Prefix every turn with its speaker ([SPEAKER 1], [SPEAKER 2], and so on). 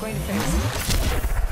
[SPEAKER 1] Going to fix.